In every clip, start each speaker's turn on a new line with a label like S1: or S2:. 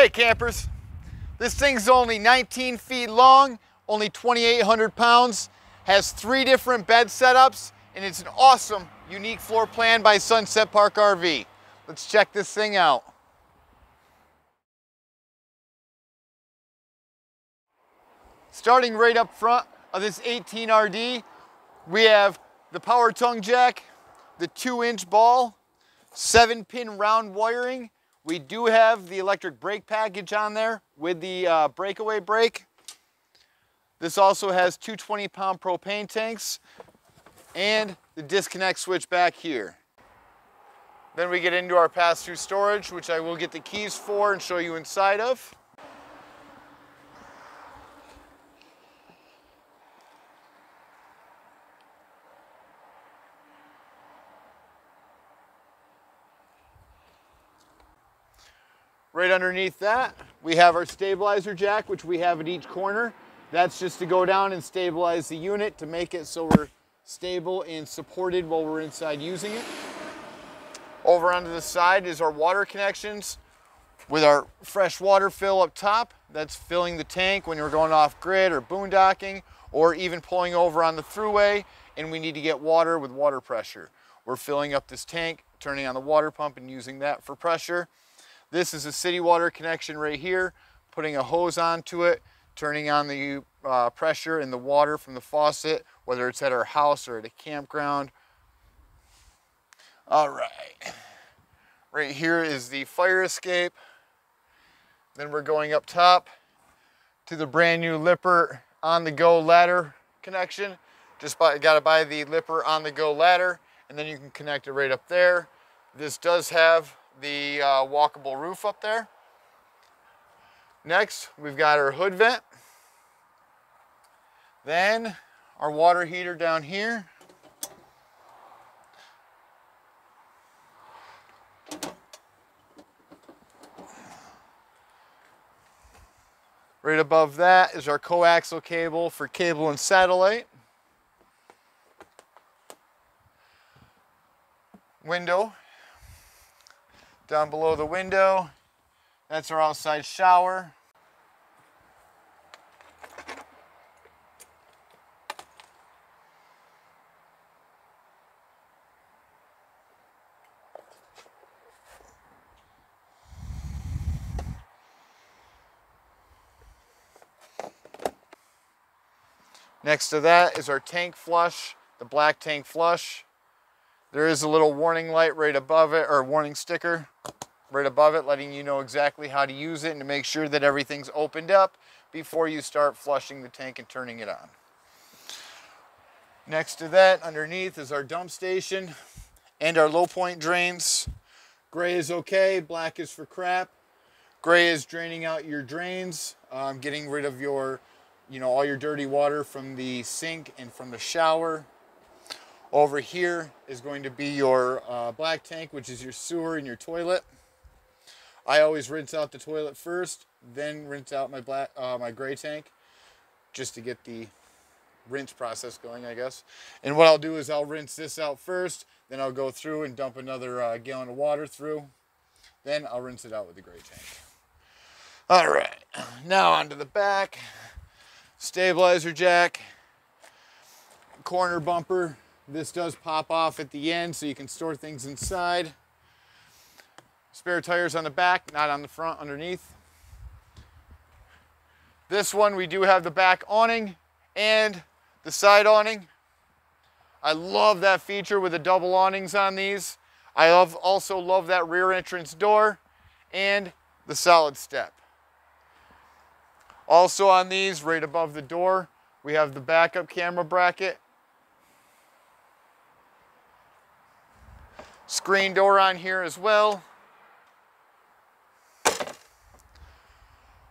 S1: Hey campers, this thing's only 19 feet long, only 2,800 pounds, has three different bed setups, and it's an awesome, unique floor plan by Sunset Park RV. Let's check this thing out. Starting right up front of this 18RD, we have the power tongue jack, the two inch ball, seven pin round wiring, we do have the electric brake package on there with the uh, breakaway brake. This also has two 20 pound propane tanks and the disconnect switch back here. Then we get into our pass-through storage, which I will get the keys for and show you inside of. Right underneath that, we have our stabilizer jack, which we have at each corner. That's just to go down and stabilize the unit to make it so we're stable and supported while we're inside using it. Over onto the side is our water connections with our fresh water fill up top. That's filling the tank when you're going off grid or boondocking or even pulling over on the throughway and we need to get water with water pressure. We're filling up this tank, turning on the water pump and using that for pressure. This is a city water connection right here, putting a hose onto it, turning on the uh, pressure in the water from the faucet, whether it's at our house or at a campground. All right, right here is the fire escape. Then we're going up top to the brand new Lippert on the go ladder connection. Just buy, gotta buy the Lippert on the go ladder and then you can connect it right up there. This does have the uh, walkable roof up there. Next, we've got our hood vent. Then our water heater down here. Right above that is our coaxial cable for cable and satellite. Window down below the window, that's our outside shower. Next to that is our tank flush, the black tank flush. There is a little warning light right above it, or warning sticker right above it, letting you know exactly how to use it and to make sure that everything's opened up before you start flushing the tank and turning it on. Next to that, underneath, is our dump station and our low point drains. Gray is okay, black is for crap. Gray is draining out your drains, um, getting rid of your, you know, all your dirty water from the sink and from the shower. Over here is going to be your uh, black tank, which is your sewer and your toilet. I always rinse out the toilet first, then rinse out my black, uh, my gray tank, just to get the rinse process going, I guess. And what I'll do is I'll rinse this out first, then I'll go through and dump another uh, gallon of water through. Then I'll rinse it out with the gray tank. All right, now onto the back. Stabilizer jack, corner bumper, this does pop off at the end so you can store things inside. Spare tires on the back, not on the front, underneath. This one, we do have the back awning and the side awning. I love that feature with the double awnings on these. I love, also love that rear entrance door and the solid step. Also on these, right above the door, we have the backup camera bracket Screen door on here as well.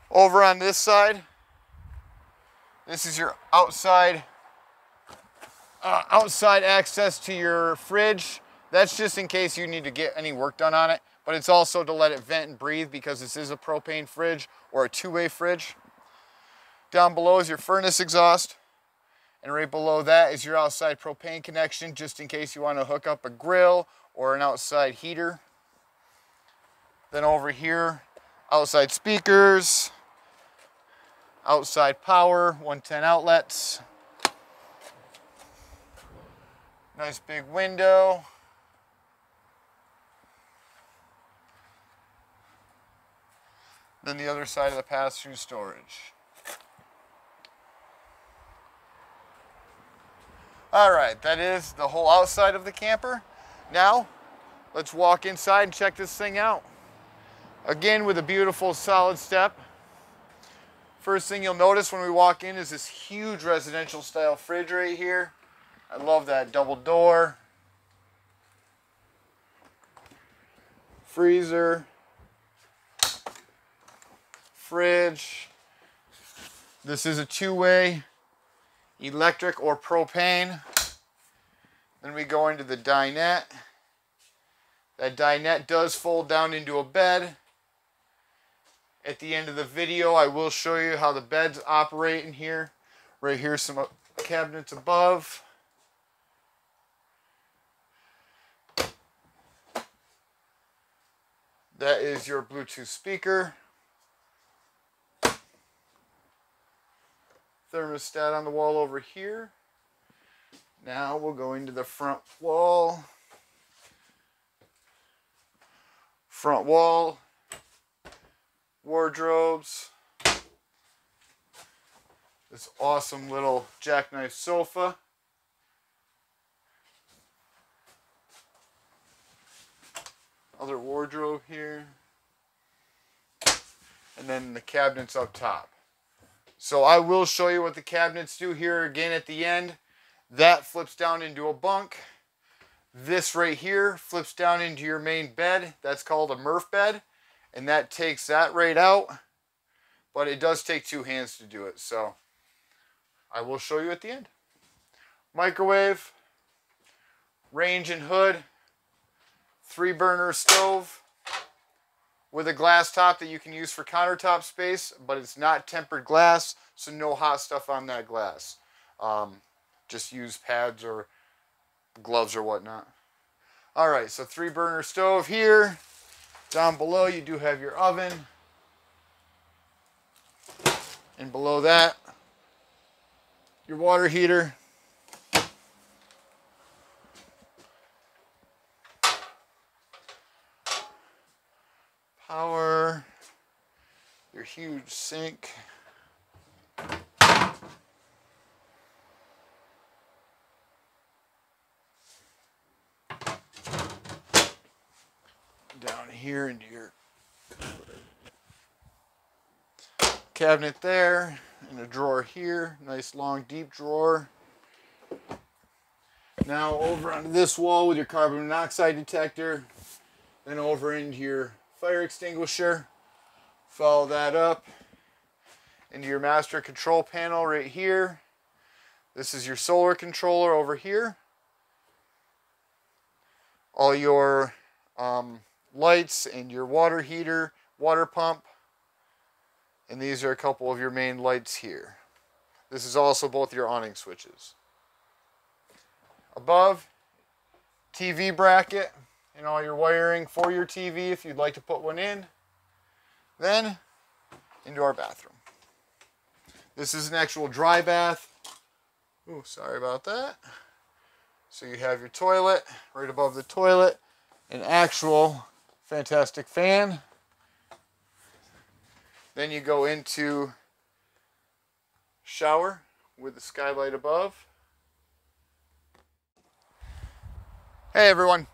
S1: Over on this side, this is your outside uh, outside access to your fridge. That's just in case you need to get any work done on it, but it's also to let it vent and breathe because this is a propane fridge or a two-way fridge. Down below is your furnace exhaust. And right below that is your outside propane connection just in case you want to hook up a grill or an outside heater. Then over here, outside speakers, outside power, 110 outlets. Nice big window. Then the other side of the pass-through storage. All right, that is the whole outside of the camper. Now, let's walk inside and check this thing out. Again, with a beautiful solid step. First thing you'll notice when we walk in is this huge residential style fridge right here. I love that double door. Freezer. Fridge. This is a two-way electric or propane. Then we go into the dinette. That dinette does fold down into a bed. At the end of the video, I will show you how the beds operate in here. Right here, some uh, cabinets above. That is your Bluetooth speaker. thermostat on the wall over here. Now we'll go into the front wall. Front wall, wardrobes, this awesome little jackknife sofa. Other wardrobe here. And then the cabinets up top. So I will show you what the cabinets do here again at the end. That flips down into a bunk. This right here flips down into your main bed. That's called a Murph bed. And that takes that right out. But it does take two hands to do it. So I will show you at the end. Microwave, range and hood, three burner stove, with a glass top that you can use for countertop space, but it's not tempered glass, so no hot stuff on that glass. Um, just use pads or gloves or whatnot. All right, so three burner stove here. Down below you do have your oven. And below that, your water heater. power, your huge sink. Down here into your cabinet there, and a drawer here, nice long deep drawer. Now over onto this wall with your carbon monoxide detector, then over into your fire extinguisher. Follow that up into your master control panel right here. This is your solar controller over here. All your um, lights and your water heater, water pump. And these are a couple of your main lights here. This is also both your awning switches. Above, TV bracket and all your wiring for your TV if you'd like to put one in. Then into our bathroom. This is an actual dry bath. Oh, sorry about that. So you have your toilet right above the toilet, an actual fantastic fan. Then you go into shower with the skylight above. Hey everyone,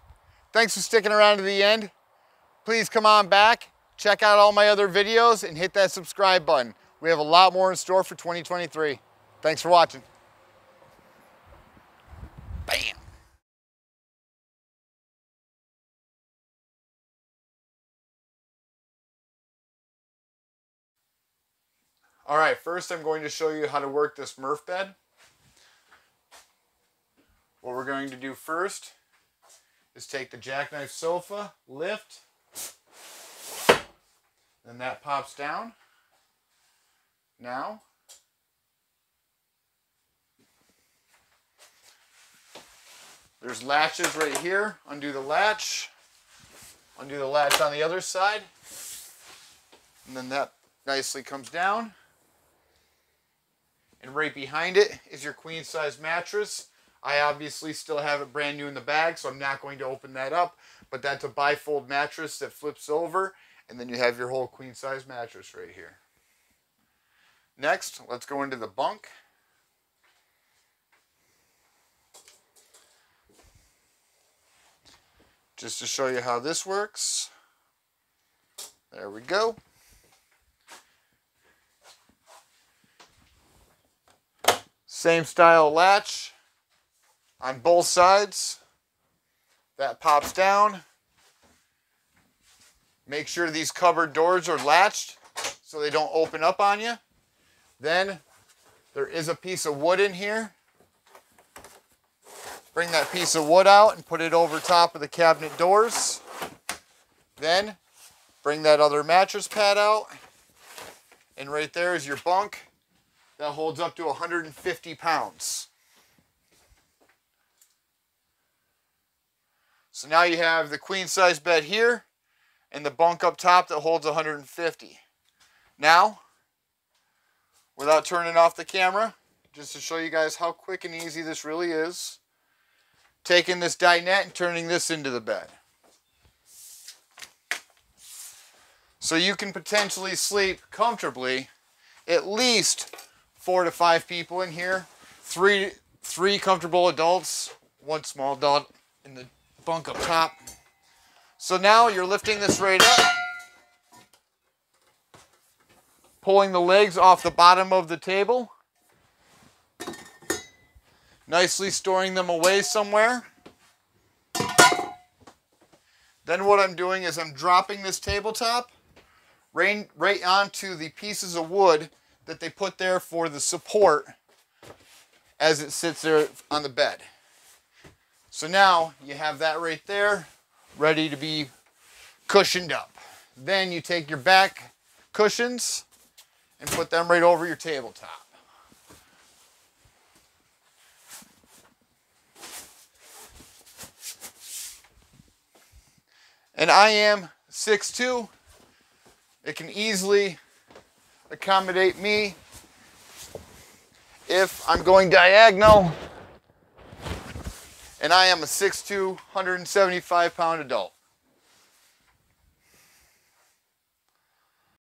S1: Thanks for sticking around to the end. Please come on back, check out all my other videos, and hit that subscribe button. We have a lot more in store for 2023. Thanks for watching. Bam. All right, first I'm going to show you how to work this Murph bed. What we're going to do first is take the jackknife sofa, lift, then that pops down. Now, there's latches right here. Undo the latch. Undo the latch on the other side. And then that nicely comes down. And right behind it is your queen size mattress. I obviously still have it brand new in the bag, so I'm not going to open that up. But that's a bifold mattress that flips over, and then you have your whole queen size mattress right here. Next, let's go into the bunk. Just to show you how this works. There we go. Same style latch on both sides. That pops down. Make sure these cupboard doors are latched so they don't open up on you. Then there is a piece of wood in here. Bring that piece of wood out and put it over top of the cabinet doors. Then bring that other mattress pad out. And right there is your bunk that holds up to 150 pounds. So now you have the queen size bed here and the bunk up top that holds 150. Now, without turning off the camera, just to show you guys how quick and easy this really is, taking this dinette and turning this into the bed. So you can potentially sleep comfortably at least four to five people in here. Three, three comfortable adults, one small adult in the bunk up top. So now you're lifting this right up, pulling the legs off the bottom of the table, nicely storing them away somewhere. Then what I'm doing is I'm dropping this tabletop right, right onto the pieces of wood that they put there for the support as it sits there on the bed. So now you have that right there ready to be cushioned up. Then you take your back cushions and put them right over your tabletop. And I am 6'2". It can easily accommodate me if I'm going diagonal and I am a 6'2", 175 pound adult.